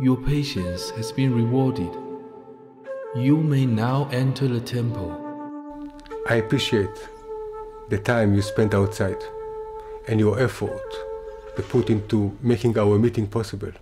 Your patience has been rewarded. You may now enter the temple. I appreciate the time you spent outside and your effort you put into making our meeting possible.